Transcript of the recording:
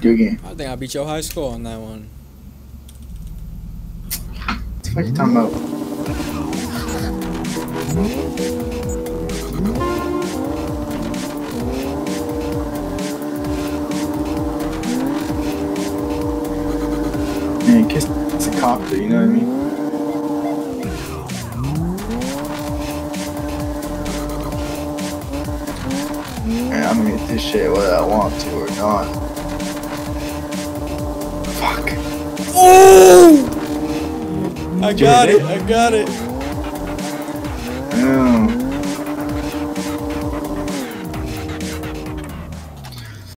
Good game. I think I beat your high score on that one. What the fuck you talking about? Man, kiss it's a copter, you know what I mean? Man, I'm gonna get this shit whether I want to or not. I got it. I got it.